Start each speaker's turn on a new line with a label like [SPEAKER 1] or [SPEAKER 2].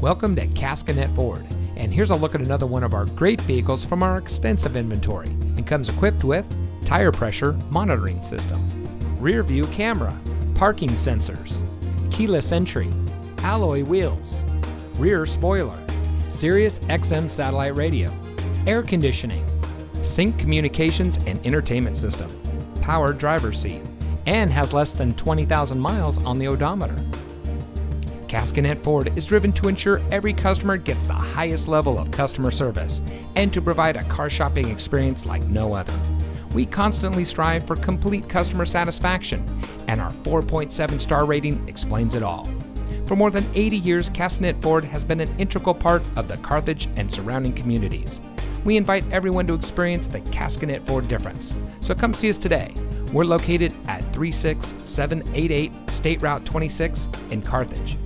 [SPEAKER 1] Welcome to Caskinette Ford, and here's a look at another one of our great vehicles from our extensive inventory and comes equipped with tire pressure monitoring system, rear view camera, parking sensors, keyless entry, alloy wheels, rear spoiler, Sirius XM satellite radio, air conditioning, sync communications and entertainment system, power driver's seat, and has less than 20,000 miles on the odometer. Caskinette Ford is driven to ensure every customer gets the highest level of customer service and to provide a car shopping experience like no other. We constantly strive for complete customer satisfaction, and our 4.7 star rating explains it all. For more than 80 years, Caskinette Ford has been an integral part of the Carthage and surrounding communities. We invite everyone to experience the Caskinette Ford difference. So come see us today. We're located at 36788 State Route 26 in Carthage.